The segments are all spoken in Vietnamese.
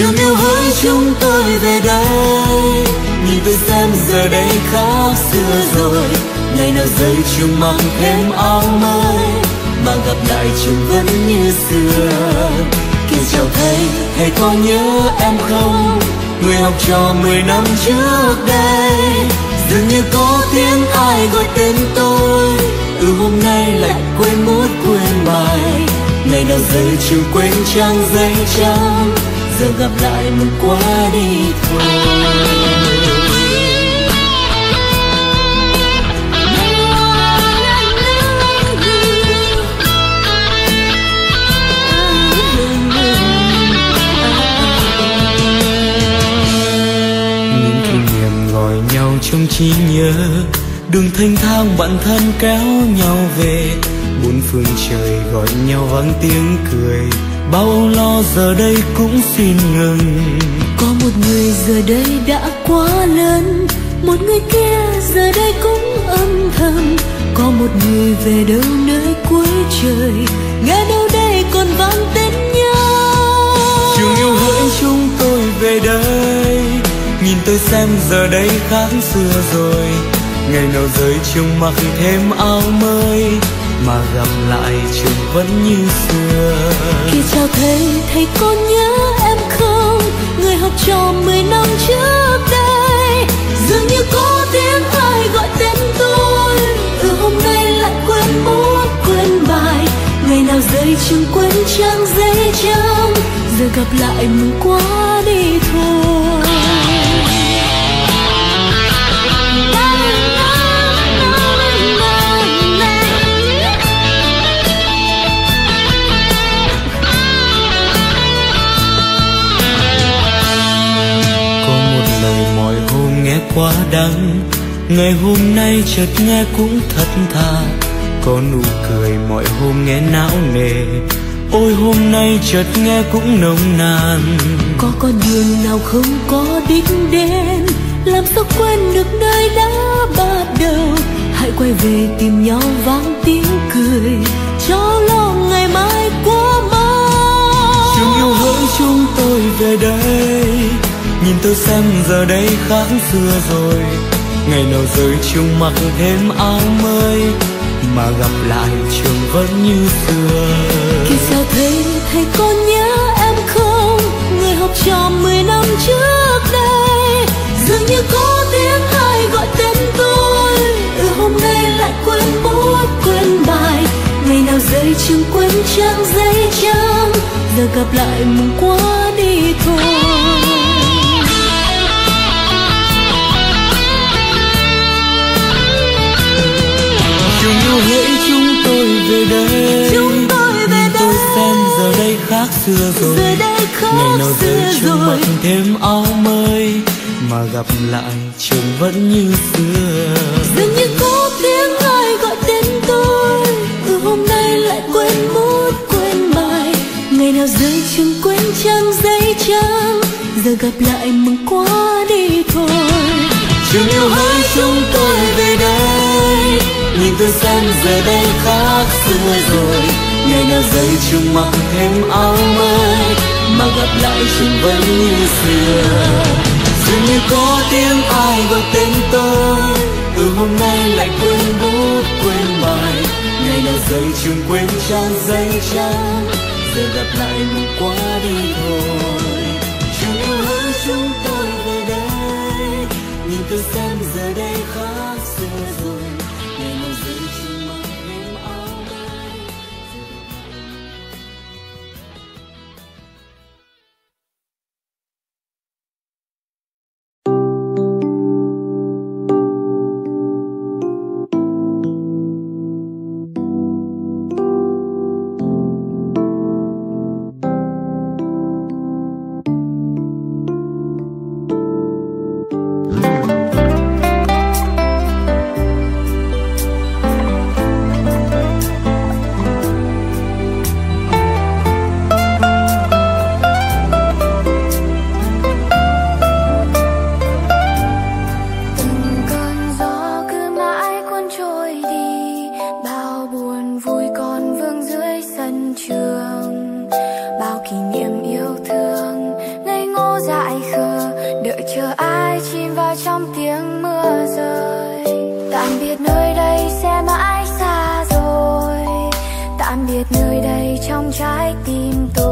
chiều miêu với chúng tôi về đây. Nhìn tôi xem giờ đây khác xưa rồi. Ngày nào rơi trường mặc thêm áo mới. Mà gặp lại trường vẫn như xưa. Kia chào thầy thầy có nhớ em không? Người học trò mười năm trước đây. Dường như có tiếng ai gọi tên tôi. Ừ hôm nay lại quên mút quên bài. Ngày nào rơi chiều quên trang giấy trắng giờ gặp lại muốn qua đi thôi. Trong trí nhớ, đường thanh thang bạn thân kéo nhau về. Bốn phương trời gọi nhau vang tiếng cười bao lo giờ đây cũng xin ngừng. Có một người giờ đây đã quá lớn một người kia giờ đây cũng âm thầm. Có một người về đâu nơi cuối trời nghe đâu đây còn vang tên nhau. Trường yêu hỡi chúng tôi về đây nhìn tôi xem giờ đây khác xưa rồi. Ngày nào rơi trường mặc thêm áo mới mà gặp lại trường vẫn như xưa. Khi chào thầy thầy có nhớ em không? Người học trò mười năm trước đây. Dường như có tiếng ai gọi tên tôi. Từ hôm nay lại quên bút quên bài. Ngày nào rơi trường quên trang giấy trắng. Giờ gặp lại mừng quá đi thôi. Đắng. Ngày hôm nay chợt nghe cũng thật thà. Có nụ cười mọi hôm nghe não nề. Ôi hôm nay chợt nghe cũng nồng nàn. Có con đường nào không có đích đến? Làm sao quên được nơi đã bắt đầu? Hãy quay về tìm nhau vang tiếng cười. Cho lo ngày mai qua mau chúng yêu hỡi chúng tôi về đây nhìn tôi xem giờ đây khác xưa rồi. Ngày nào rơi chung mặc thêm áo mới, mà gặp lại trường vẫn như xưa. Khi sao thấy thầy có nhớ em không? Người học trò mười năm trước đây. Dường như có tiếng ai gọi tên tôi. Từ hôm nay lại quên bút quên bài. Ngày nào rơi trường quên trang giấy trắng. Giờ gặp lại mừng quá đi thôi. Yêu hỡi chúng tôi về đây. Chúng tôi về đây. tôi xem giờ đây khác xưa rồi. Giờ đây khác ngày nào rơi chung mặc thêm áo mới mà gặp lại trường vẫn như xưa. Dường như có tiếng ai gọi tên tôi. Ừ hôm nay lại quên bút quên bài ngày nào rơi trường quên trang giấy trắng giờ gặp lại mừng quá đi thôi. Trường yêu hỡi chúng tôi về đây nhìn tôi xem giờ đây khác xưa rồi. Ngày nào rơi chung mặc thêm áo mới, mà gặp lại trường vẫn như xưa. Dường như có tiếng ai gọi tên tôi, từ hôm nay lại quên bút, quên bài. Ngày nào rơi chung quên trang giấy trắng giờ gặp lại một quá đi thôi. Chúng yêu hỡi chúng tôi về đây, nhìn tôi xem giờ đây trong tiếng mưa rơi. Tạm biệt nơi đây sẽ mãi xa rồi. Tạm biệt nơi đây trong trái tim tôi.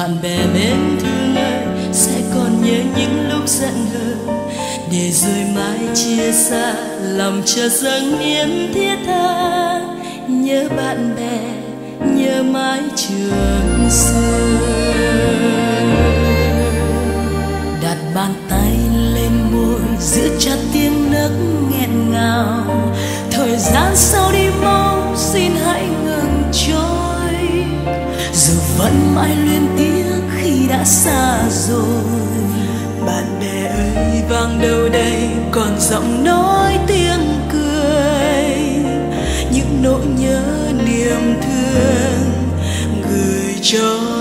bạn bè mến thương ơi sẽ còn nhớ những lúc giận hờn. Để rồi mãi chia xa, lòng chờ dâng niềm thiết tha. Nhớ bạn bè, nhớ mãi trường xưa. Đặt bàn tay lên môi, giữ chặt tiếng nấc nghẹn ngào. Thời gian sau đi mau, xin hãy ngừng trôi. Giờ vẫn mãi luyến tiếc đã xa rồi. Bạn bè ơi, vang đâu đây? Còn giọng nói tiếng cười. Những nỗi nhớ niềm thương gửi cho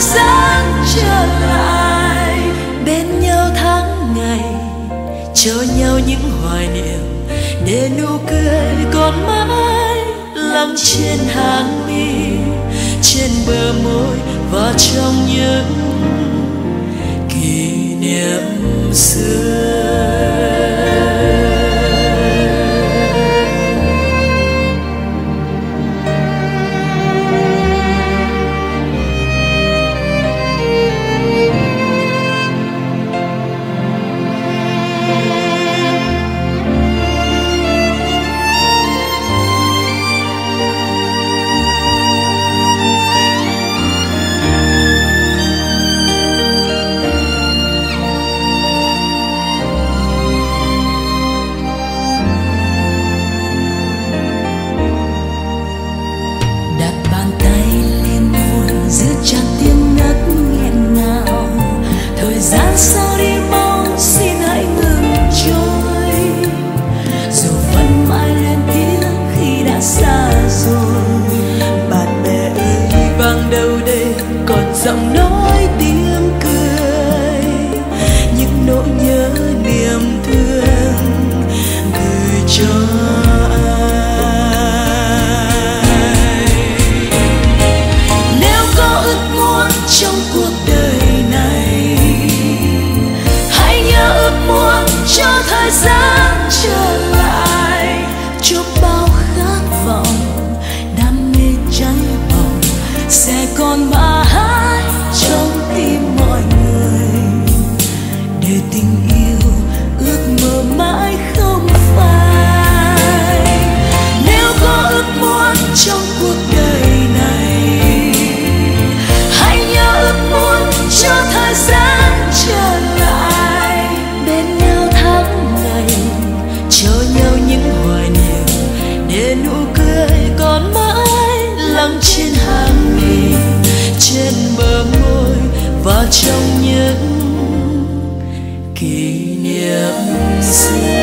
gian trở lại. Bên nhau tháng ngày, cho nhau những hoài niệm. Để nụ cười còn mãi lắng trên hàng mi, trên bờ môi và trong những kỷ niệm xưa. sáng trời cười còn mãi lắng trên hàng mi trên bờ môi và trong những kỷ niệm xưa.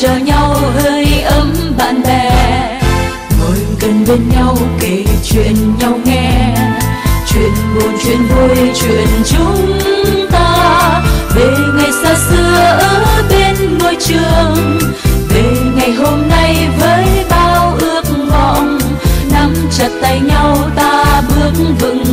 Cho nhau hơi ấm bạn bè. Ngồi gần bên nhau kể chuyện nhau nghe. Chuyện buồn, chuyện vui, chuyện chúng ta. Về ngày xa xưa ở bên ngôi trường. Về ngày hôm nay với bao ước vọng nắm chặt tay nhau ta bước vững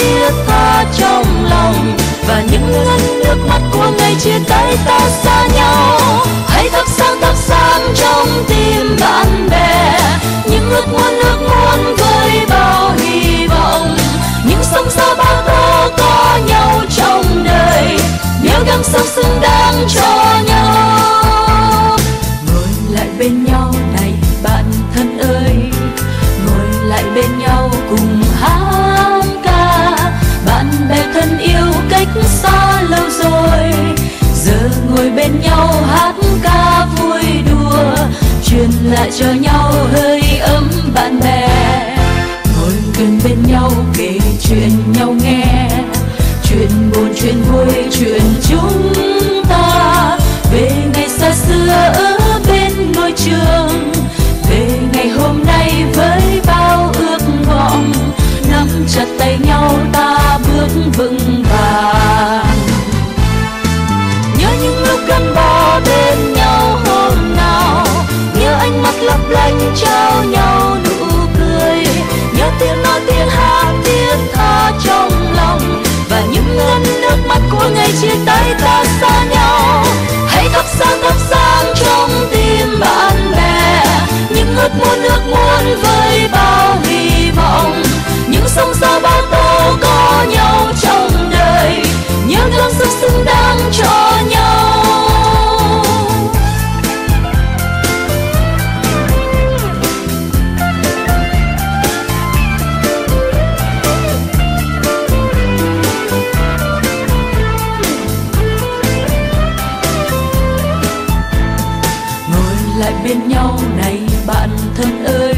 thiết tha trong lòng. Và những ngăn nước mắt của ngày chia tay ta xa nhau. nhau. Này bạn thân ơi,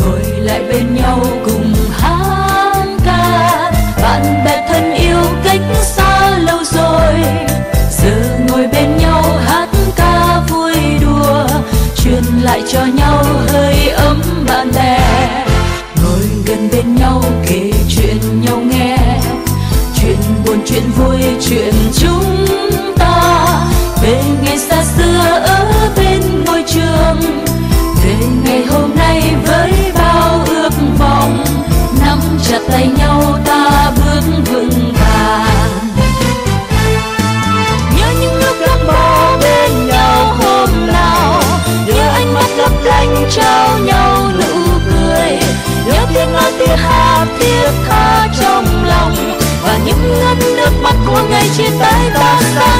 ngồi lại bên nhau cùng hát ca. Bạn bè thân yêu cách xa lâu rồi, giờ ngồi bên nhau hát ca vui đùa. Truyền lại cho nhau hơi ấm bạn bè. Ngồi gần bên nhau kể chuyện nhau nghe. Chuyện buồn, chuyện vui, chuyện 一起来吧